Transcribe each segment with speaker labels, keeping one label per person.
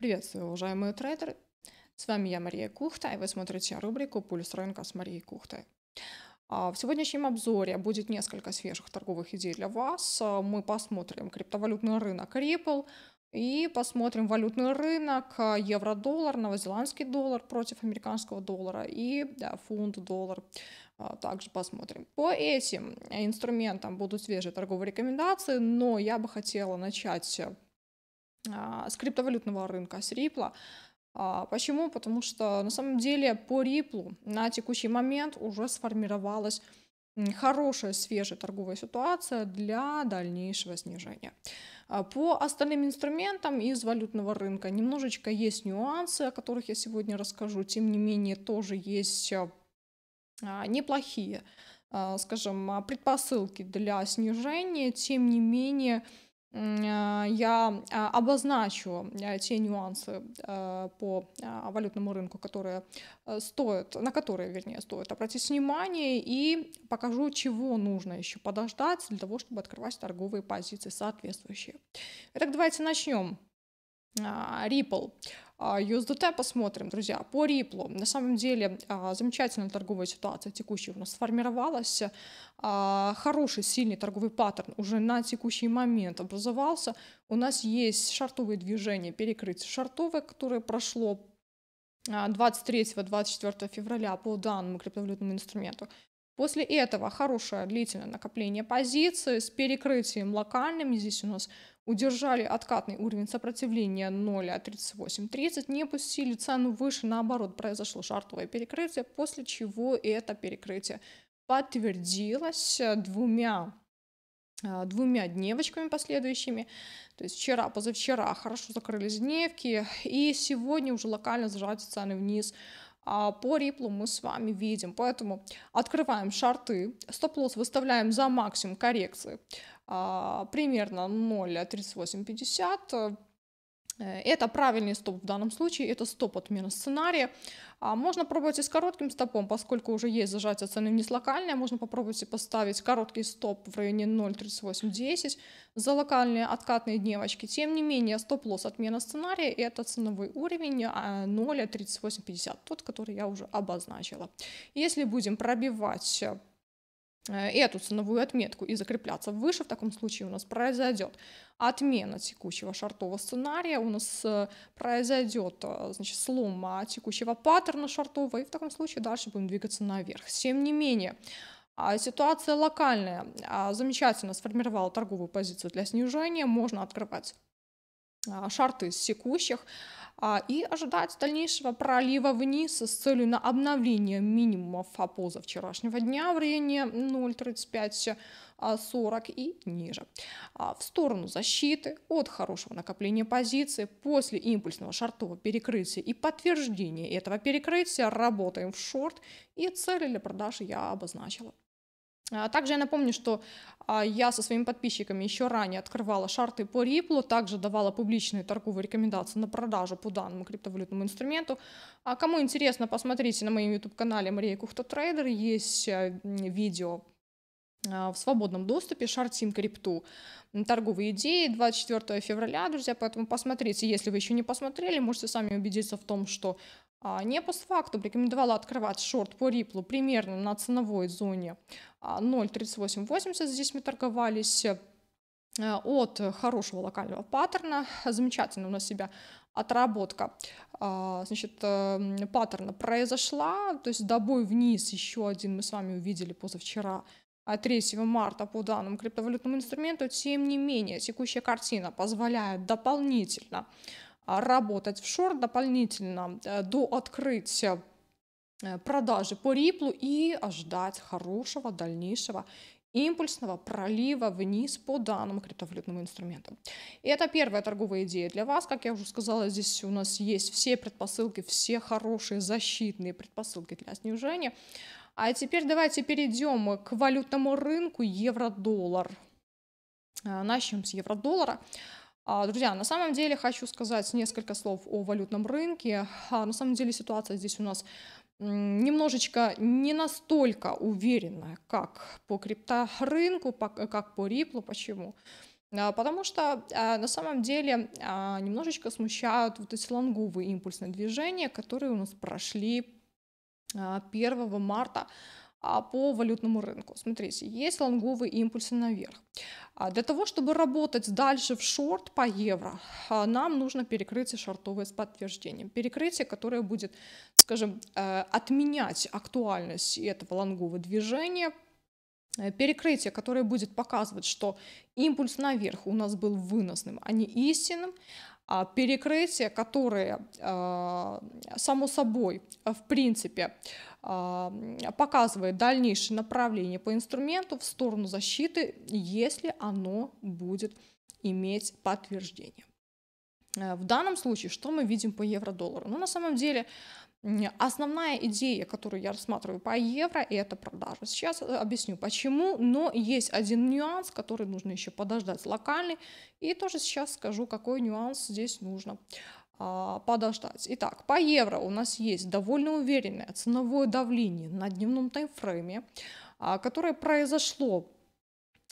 Speaker 1: Приветствую, уважаемые трейдеры! С вами я, Мария Кухта, и вы смотрите рубрику «Пульс рынка» с Марией Кухтой. А, В сегодняшнем обзоре будет несколько свежих торговых идей для вас. А, Мы посмотрим криптовалютный рынок Ripple и посмотрим валютный рынок а, евро-доллар, новозеландский доллар против американского доллара и да, фунт-доллар. Также посмотрим. По этим инструментам будут свежие торговые рекомендации, но я бы хотела начать с криптовалютного рынка, с Ripple. А, Почему? Потому что на самом деле по Ripple на текущий момент уже сформировалась хорошая свежая торговая ситуация для дальнейшего снижения. А, По остальным инструментам из валютного рынка немножечко есть нюансы, о которых я сегодня расскажу. Тем не менее, тоже есть а, а, неплохие, а, скажем, а, предпосылки для снижения. Тем не менее, а, я а, обозначу а, те нюансы а, по а, валютному рынку, которые э, стоят, на которые, вернее, стоит обратить внимание, и покажу, чего нужно еще подождать для того, чтобы открывать торговые позиции соответствующие. Итак, давайте начнем. А, Ripple. А, USDT посмотрим, друзья. По Ripple. На самом деле а, замечательная торговая ситуация текущая у нас сформировалась. Хороший, сильный торговый паттерн уже на текущий момент образовался. У нас есть шартовые движения, перекрытие шартовое, которое прошло 23-24 февраля по данному криптовалютному инструменту. После этого хорошее длительное накопление позиций с перекрытием локальным. Здесь у нас удержали откатный уровень сопротивления 0,3830, не пустили цену выше, наоборот, произошло шартовое перекрытие, после чего это перекрытие подтвердилось двумя а, двумя дневочками последующими. То есть вчера, позавчера хорошо закрылись дневки, и сегодня уже локально сжатие цены вниз а по Ripple мы с вами видим. Поэтому открываем шарты, стоп-лосс выставляем за максимум коррекции а, примерно 0,3850. Э, Это правильный стоп в данном случае, это стоп отмена сценария. А можно пробовать и с коротким стопом, поскольку уже есть зажатие цены вниз локальное, можно попробовать и поставить короткий стоп в районе 0.3810 за локальные откатные дневочки. Тем не менее, стоп-лосс отмена сценария это ценовой уровень 0.3850, тот, который я уже обозначила. Если будем пробивать Э, эту ценовую отметку и закрепляться выше, в таком случае у нас произойдет отмена текущего шартового сценария, у нас э, произойдет э, значит, слом текущего паттерна шартового, и в таком случае дальше будем двигаться наверх. Тем не менее, а, ситуация локальная, а, замечательно сформировала торговую позицию для снижения, можно открывать шарты с текущих, а, и ожидать дальнейшего пролива вниз с целью на обновление минимумов позавчерашнего дня в районе 0,35 40 и ниже. А, в сторону защиты от хорошего накопления позиции после импульсного шартового перекрытия и подтверждения этого перекрытия работаем в шорт и цели для продажи я обозначила. А, также я напомню, что а, я со своими подписчиками еще ранее открывала шарты по Ripple, также давала публичные торговые рекомендации на продажу по данному криптовалютному инструменту. А кому интересно, посмотрите на моем YouTube-канале Мария Кухта Трейдер, есть э, видео в свободном доступе Шартин Крипту торговые идеи 24 февраля, друзья, поэтому посмотрите, если вы еще не посмотрели, можете сами убедиться в том, что а, не постфактум рекомендовала открывать шорт по Ripple примерно на ценовой зоне 0.3880. А, Здесь мы торговались э, от хорошего локального паттерна. Замечательно у нас себя отработка а, значит, э, паттерна произошла. То есть добой вниз еще один мы с вами увидели позавчера 3 марта по данному криптовалютному инструменту. Тем не менее, текущая картина позволяет дополнительно а, работать в шорт дополнительно э, до открытия э, продажи по Риплу и ожидать хорошего дальнейшего импульсного пролива вниз по данному криптовалютному инструменту. И это первая торговая идея для вас. Как я уже сказала, здесь у нас есть все предпосылки, все хорошие защитные предпосылки для снижения. А теперь давайте перейдем к валютному рынку евро-доллар. Э, начнем с евро-доллара. А, друзья, на самом деле хочу сказать несколько слов о валютном рынке. А, на самом деле ситуация здесь у нас немножечко не настолько уверенная, как по крипторынку, как по Риплу. Почему? А, потому что на самом деле немножечко смущают вот эти лонговые импульсные движения, которые у нас прошли 1 марта по валютному рынку. Смотрите, есть лонговые импульсы наверх. Для того, чтобы работать дальше в шорт по евро, нам нужно перекрытие шортовое с подтверждением. Перекрытие, которое будет, скажем, э, отменять актуальность этого лонгового движения Э, перекрытие, которое будет показывать, что импульс наверх у нас был выносным, а не истинным, а перекрытие, которое, а, само собой, в принципе, а, показывает дальнейшее направление по инструменту в сторону защиты, если оно будет иметь подтверждение. Э, в данном случае, что мы видим по евро-доллару? Ну, на самом деле, Основная идея, которую я рассматриваю по евро, это продажа. Сейчас э, объясню почему, но есть один нюанс, который нужно еще подождать локальный, и тоже сейчас скажу, какой нюанс здесь нужно а, подождать. Итак, по евро у нас есть довольно уверенное ценовое давление на дневном таймфрейме, а, которое произошло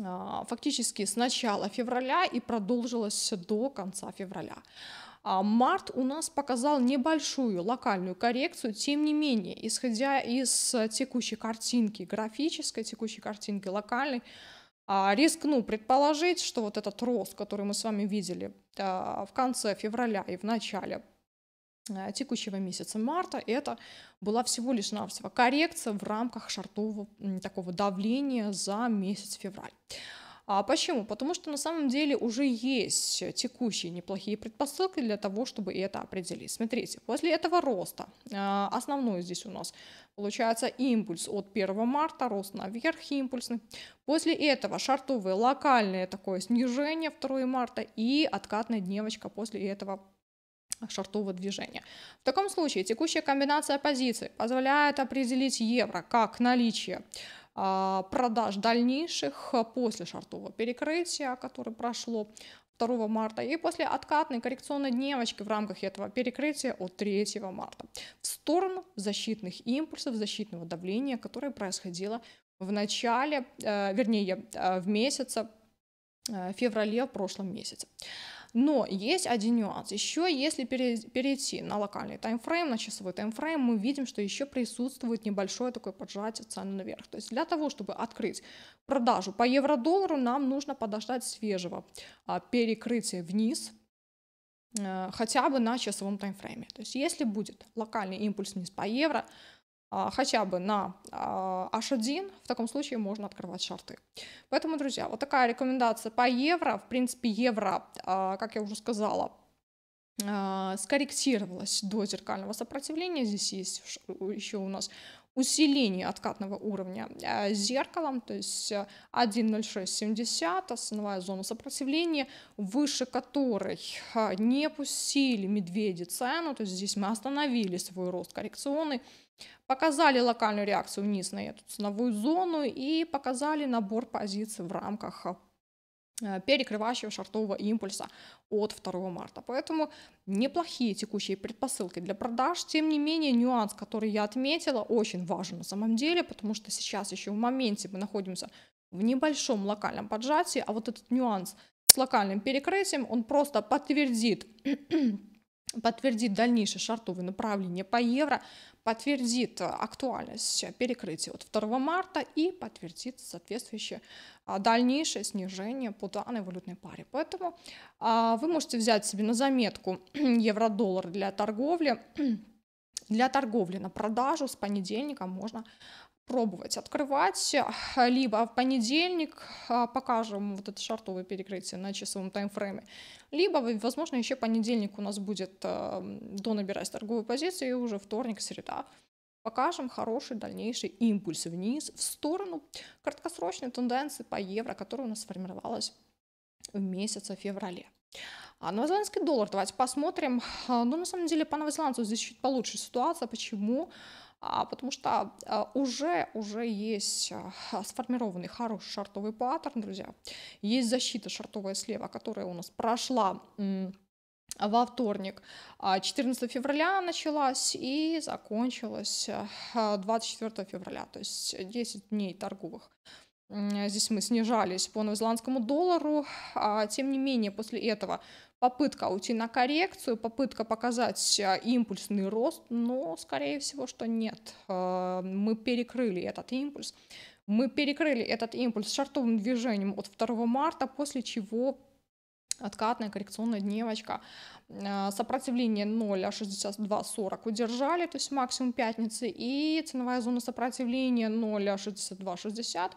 Speaker 1: а, фактически с начала февраля и продолжилось до конца февраля. А март у нас показал небольшую локальную коррекцию, тем не менее, исходя из текущей картинки, графической текущей картинки, локальной, а, рискну предположить, что вот этот рост, который мы с вами видели а, в конце февраля и в начале текущего месяца марта, это была всего лишь навсего коррекция в рамках шартового такого давления за месяц февраль. А почему? Потому что на самом деле уже есть текущие неплохие предпосылки для того, чтобы это определить. Смотрите, после этого роста, а, основной здесь у нас получается импульс от 1 марта, рост наверх импульсный. После этого шартовое локальное такое снижение 2 марта и откатная дневочка после этого шартового движения. В таком случае текущая комбинация позиций позволяет определить евро как наличие продаж дальнейших после шартового перекрытия, которое прошло 2 марта, и после откатной коррекционной дневочки в рамках этого перекрытия от 3 марта в сторону защитных импульсов, защитного давления, которое происходило в начале, э, вернее, э, в месяце, э, феврале в прошлом месяце. Но есть один нюанс. Еще если перейти на локальный таймфрейм, на часовой таймфрейм, мы видим, что еще присутствует небольшое такое поджатие цены наверх. То есть для того, чтобы открыть продажу по евро-доллару, нам нужно подождать свежего а, перекрытия вниз, э, хотя бы на часовом таймфрейме. То есть если будет локальный импульс вниз по евро, хотя бы на H1, в таком случае можно открывать шарты. Поэтому, друзья, вот такая рекомендация по евро. В принципе, евро, а, как я уже сказала, а, скорректировалась до зеркального сопротивления. Здесь есть еще у нас усиление откатного уровня зеркалом, то есть 1.0670, основная зона сопротивления, выше которой не пустили медведи цену, то есть здесь мы остановили свой рост коррекционный, Показали локальную реакцию вниз на эту ценовую зону и показали набор позиций в рамках э, перекрывающего шартового импульса от 2 марта. Поэтому неплохие текущие предпосылки для продаж. Тем не менее, нюанс, который я отметила, очень важен на самом деле, потому что сейчас еще в моменте мы находимся в небольшом локальном поджатии, а вот этот нюанс с локальным перекрытием, он просто подтвердит подтвердит дальнейшее шартовое направление по евро, подтвердит актуальность перекрытия от 2 марта и подтвердит соответствующее а, дальнейшее снижение по данной валютной паре. Поэтому а, вы можете взять себе на заметку евро-доллар для торговли. Для торговли на продажу с понедельника можно пробовать открывать, либо в понедельник а, покажем вот это шартовое перекрытие на часовом таймфрейме, либо, возможно, еще понедельник у нас будет а, до набирать торговую позицию, и уже вторник, среда покажем хороший дальнейший импульс вниз в сторону краткосрочной тенденции по евро, которая у нас сформировалась в месяце феврале. А новозеландский доллар, давайте посмотрим. А, ну, на самом деле, по новозеландцу здесь чуть получше ситуация. Почему? А, потому что а, уже, уже есть а, сформированный хороший шартовый паттерн, друзья. Есть защита шартовая слева, которая у нас прошла во вторник. 14 февраля началась и закончилась 24 февраля, то есть 10 дней торговых здесь мы снижались по новозеландскому доллару, а, тем не менее после этого попытка уйти на коррекцию, попытка показать а, импульсный рост, но, скорее всего, что нет. А, мы перекрыли этот импульс. Мы перекрыли этот импульс шартовым движением от 2 марта, после чего откатная коррекционная дневочка. Сопротивление 0,6240 удержали, то есть максимум пятницы, и ценовая зона сопротивления 0,6260.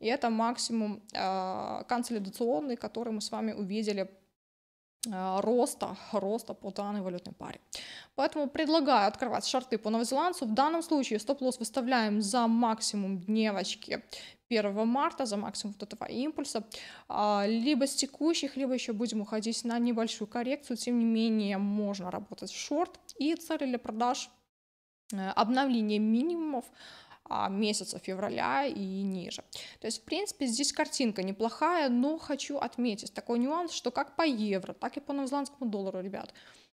Speaker 1: И это максимум э, консолидационный, который мы с вами увидели Э, роста, роста по данной валютной паре. Поэтому предлагаю открывать шарты по новозеландцу. В данном случае стоп-лосс выставляем за максимум дневочки 1 марта, за максимум вот этого импульса, а, либо с текущих, либо еще будем уходить на небольшую коррекцию. Тем не менее, можно работать в шорт. И цели для продаж э, обновление минимумов а, месяца февраля и ниже. То есть, в принципе, здесь картинка неплохая, но хочу отметить такой нюанс, что как по евро, так и по новозеландскому доллару, ребят,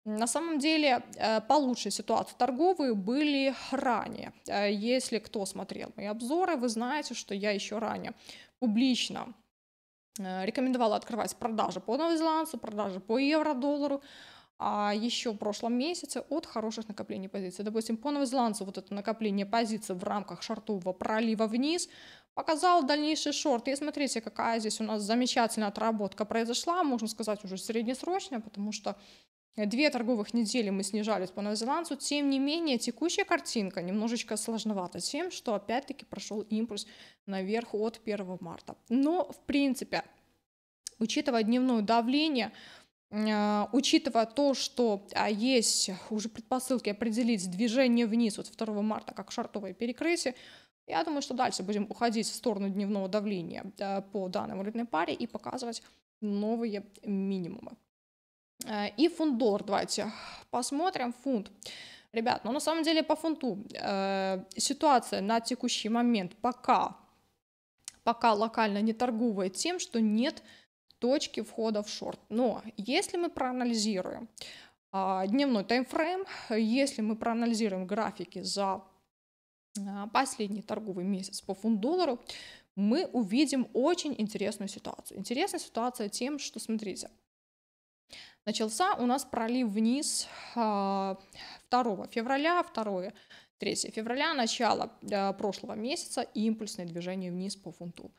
Speaker 1: на самом деле э, получше ситуации торговые были ранее. Э, если кто смотрел мои обзоры, вы знаете, что я еще ранее публично э, рекомендовала открывать продажи по новозеландцу, продажи по евро-доллару, а еще в прошлом месяце от хороших накоплений позиций. Допустим, по новозеландцу вот это накопление позиций в рамках шортового пролива вниз показал дальнейший шорт. И смотрите, какая здесь у нас замечательная отработка произошла, можно сказать, уже среднесрочная, потому что Две торговых недели мы снижались по новозеландцу, тем не менее текущая картинка немножечко сложновата тем, что опять-таки прошел импульс наверх от 1 марта. Но, в принципе, учитывая дневное давление, учитывая то, что а, есть уже предпосылки определить движение вниз от 2 марта как шартовое перекрытие, я думаю, что дальше будем уходить в сторону дневного давления по данной валютной паре и показывать новые минимумы. А, и фунт доллар, давайте посмотрим. Фунт. Ребят, ну на самом деле по фунту э, ситуация на текущий момент пока, пока локально не торговая тем, что нет точки входа в шорт. Но если мы проанализируем а, дневной таймфрейм, если мы проанализируем графики за а, последний торговый месяц по фунт-доллару, мы увидим очень интересную ситуацию. Интересная ситуация тем, что, смотрите, начался у нас пролив вниз 2 а, февраля, 2 3 февраля, начало прошлого месяца, импульсное движение вниз по фунту.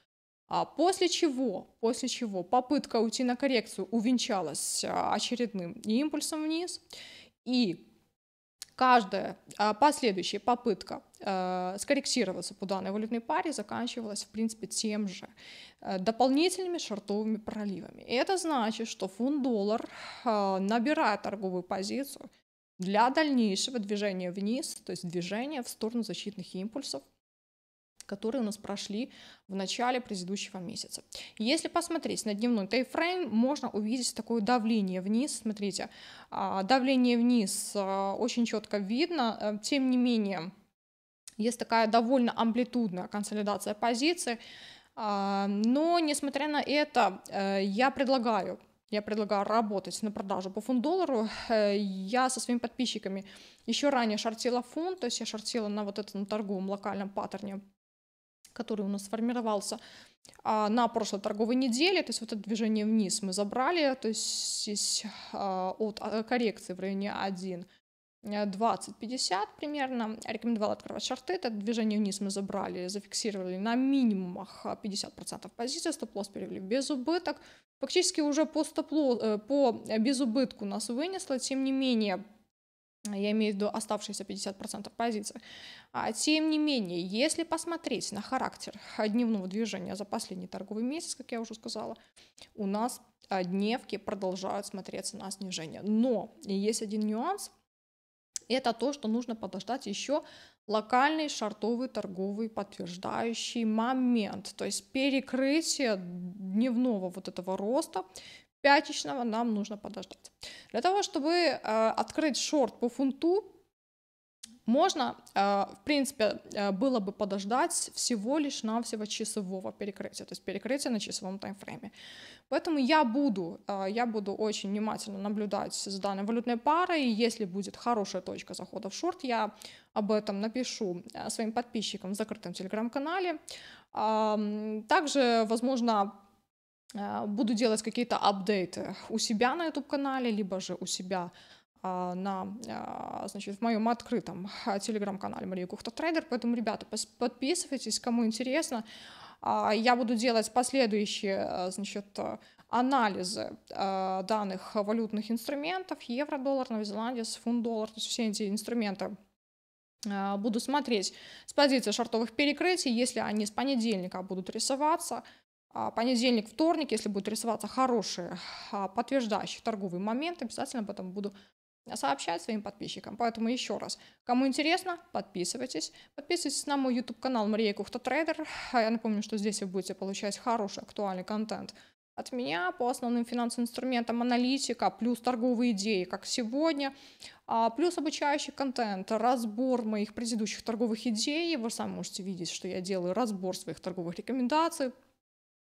Speaker 1: А после чего, после чего попытка уйти на коррекцию увенчалась а, очередным импульсом вниз, и каждая а, последующая попытка а, скорректироваться по данной валютной паре заканчивалась, в принципе, тем же дополнительными шортовыми проливами. И это значит, что фунт-доллар набирает торговую позицию для дальнейшего движения вниз, то есть движения в сторону защитных импульсов, которые у нас прошли в начале предыдущего месяца. Если посмотреть на дневной тайфрейм, можно увидеть такое давление вниз. Смотрите, а, давление вниз а, очень четко видно. Э, тем не менее, есть такая довольно амплитудная консолидация позиций. А, но, несмотря на это, э, я предлагаю я предлагаю работать на продажу по фунт-доллару. Э, я со своими подписчиками еще ранее шортила фунт, то есть я шортила на вот этом торговом локальном паттерне который у нас сформировался а, на прошлой торговой неделе, то есть вот это движение вниз мы забрали, то есть здесь а, от а, коррекции в районе 1 20-50 примерно. Рекомендовала открывать шорты. Это движение вниз мы забрали, зафиксировали на минимумах 50% позиции, стоп-лосс перевели без убыток. Фактически уже по стоп э, по безубытку нас вынесло, тем не менее я имею в виду оставшиеся 50% позиций. А, тем не менее, если посмотреть на характер дневного движения за последний торговый месяц, как я уже сказала, у нас а, дневки продолжают смотреться на снижение. Но есть один нюанс, это то, что нужно подождать еще локальный шартовый торговый подтверждающий момент, то есть перекрытие дневного вот этого роста пятичного нам нужно подождать. Для того, чтобы э, открыть шорт по фунту, можно, э, в принципе, э, было бы подождать всего лишь навсего часового перекрытия, то есть перекрытия на часовом таймфрейме. Поэтому я буду, э, я буду очень внимательно наблюдать за данной валютной парой. Если будет хорошая точка захода в шорт, я об этом напишу своим подписчикам в закрытом телеграм-канале. Также, возможно, буду делать какие-то апдейты у себя на YouTube-канале, либо же у себя а, на, а, значит, в моем открытом телеграм-канале Мария Кухта Трейдер. Поэтому, ребята, подписывайтесь, кому интересно. Я буду делать последующие, значит, анализы данных валютных инструментов, евро, доллар, Новая Зеландия, фунт, доллар, то есть все эти инструменты буду смотреть с позиции шартовых перекрытий, если они с понедельника будут рисоваться – а, понедельник, вторник, если будут рисоваться хорошие а, подтверждающие торговые моменты, обязательно об этом буду сообщать своим подписчикам. Поэтому еще раз, кому интересно, подписывайтесь. Подписывайтесь на мой YouTube канал Мария Кухта Трейдер. Я напомню, что здесь вы будете получать хороший, актуальный контент от меня по основным финансовым инструментам аналитика, плюс торговые идеи, как сегодня, а, плюс обучающий контент, разбор моих предыдущих торговых идей. Вы сами можете видеть, что я делаю разбор своих торговых рекомендаций, а,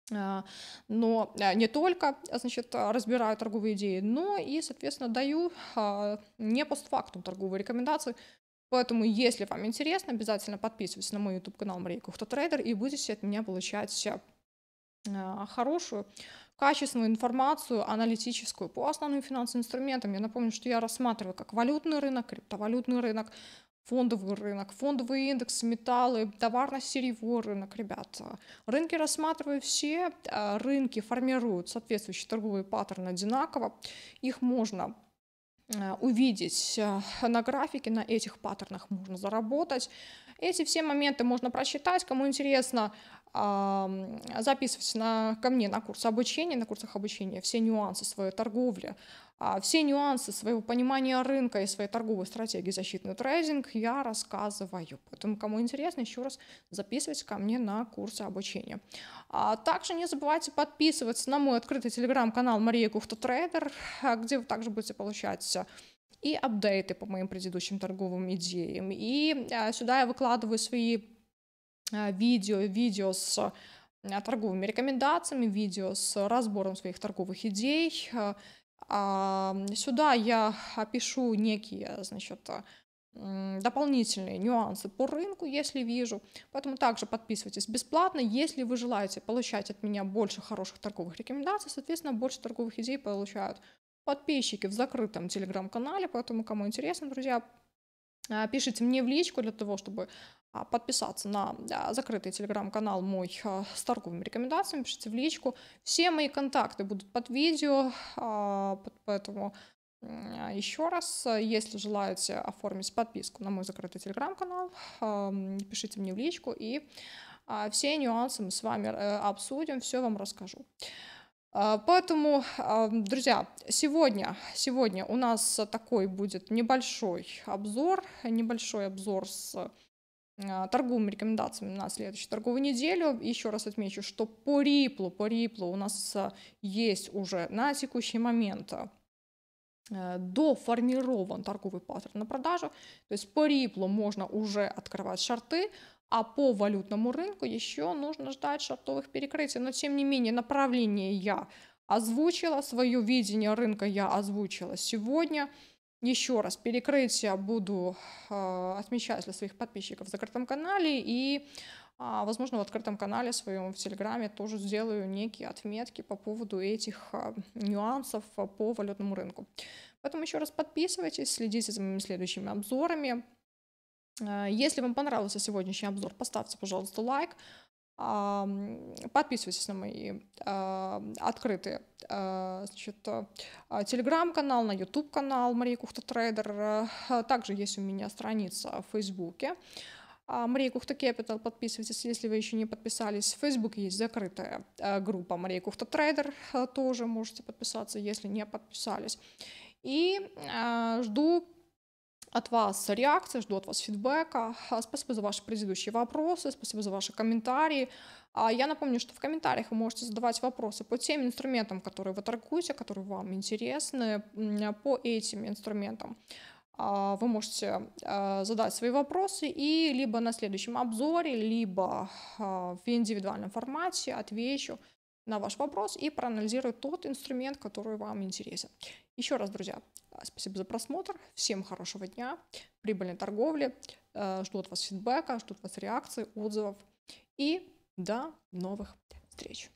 Speaker 1: но а, не только, значит, разбираю торговые идеи, но и, соответственно, даю а, не постфактум торговые рекомендации. Поэтому, если вам интересно, обязательно подписывайтесь на мой YouTube-канал Мария Кухта Трейдер и будете от меня получать хорошую, качественную информацию аналитическую по основным финансовым инструментам. Я напомню, что я рассматриваю как валютный рынок, криптовалютный рынок, фондовый рынок, фондовые индексы, металлы, товарно-сырьевой рынок, ребята. Рынки рассматриваю все, а, рынки формируют соответствующие торговые паттерны одинаково. Их можно а, увидеть а, на графике, на этих паттернах можно заработать. Эти все моменты можно прочитать, кому интересно, записывайтесь на, ко мне на курсы обучения, на курсах обучения все нюансы своей торговли, все нюансы своего понимания рынка и своей торговой стратегии защитный трейдинг я рассказываю. Поэтому, кому интересно, еще раз записывайтесь ко мне на курсы обучения. А также не забывайте подписываться на мой открытый телеграм-канал Мария Кухта Трейдер, где вы также будете получать и апдейты по моим предыдущим торговым идеям. И а, сюда я выкладываю свои а, видео, видео с торговыми рекомендациями, видео с разбором своих торговых идей, Сюда я опишу некие, значит, дополнительные нюансы по рынку, если вижу. Поэтому также подписывайтесь бесплатно. Если вы желаете получать от меня больше хороших торговых рекомендаций, соответственно, больше торговых идей получают подписчики в закрытом телеграм-канале. Поэтому, кому интересно, друзья, а, пишите мне в личку для того, чтобы а, подписаться на закрытый телеграм-канал мой а, с торговыми рекомендациями, пишите в личку. Все мои контакты будут под видео, поэтому еще раз, если желаете оформить подписку на мой закрытый телеграм-канал, пишите мне в личку, и все нюансы мы с вами э, обсудим, все вам расскажу. А, поэтому, а, друзья, сегодня, сегодня у нас такой будет небольшой обзор, небольшой обзор с а, торговыми рекомендациями на следующую торговую неделю. Еще раз отмечу, что по риплу, по риплу у нас есть уже на текущий момент доформирован торговый паттерн на продажу. То есть по риплу можно уже открывать шарты, а по валютному рынку еще нужно ждать шартовых перекрытий. Но тем не менее направление я озвучила, свое видение рынка я озвучила сегодня. Еще раз, перекрытие буду э, отмечать для своих подписчиков в закрытом канале и, э, возможно, в открытом канале своем в Телеграме тоже сделаю некие отметки по поводу этих э, нюансов по валютному рынку. Поэтому еще раз подписывайтесь, следите за моими следующими обзорами. Если вам понравился сегодняшний обзор, поставьте, пожалуйста, лайк. Подписывайтесь на мои а, открытые а, значит, а, телеграм-канал, на YouTube канал Мария Кухта Трейдер. Также есть у меня страница в Фейсбуке. Мария Кухта Capital, подписывайтесь, если вы еще не подписались. В Facebook есть закрытая группа Мария Кухта Трейдер, тоже можете подписаться, если не подписались. И жду от вас реакции, жду от вас фидбэка. Спасибо за ваши предыдущие вопросы, спасибо за ваши комментарии. А я напомню, что в комментариях вы можете задавать вопросы по тем инструментам, которые вы торгуете, которые вам интересны, по этим инструментам. А, вы можете а, задать свои вопросы и либо на следующем обзоре, либо в индивидуальном формате отвечу на ваш вопрос и проанализирую тот инструмент, который вам интересен. Еще раз, друзья, спасибо за просмотр. Всем хорошего дня, прибыльной торговли. Э, жду от вас фидбэка, жду от вас реакций, отзывов. И До новых встреч!